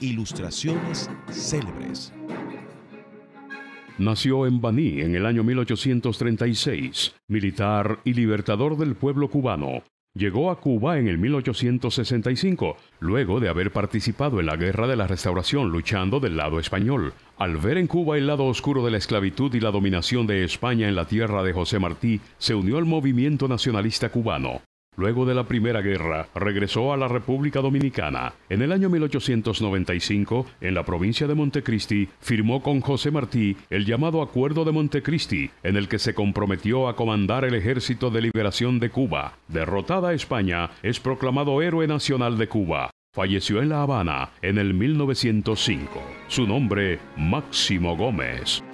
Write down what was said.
ilustraciones célebres. Nació en Baní en el año 1836, militar y libertador del pueblo cubano. Llegó a Cuba en el 1865, luego de haber participado en la Guerra de la Restauración luchando del lado español. Al ver en Cuba el lado oscuro de la esclavitud y la dominación de España en la tierra de José Martí, se unió al movimiento nacionalista cubano. Luego de la Primera Guerra, regresó a la República Dominicana. En el año 1895, en la provincia de Montecristi, firmó con José Martí el llamado Acuerdo de Montecristi, en el que se comprometió a comandar el Ejército de Liberación de Cuba. Derrotada España, es proclamado Héroe Nacional de Cuba. Falleció en La Habana en el 1905. Su nombre, Máximo Gómez.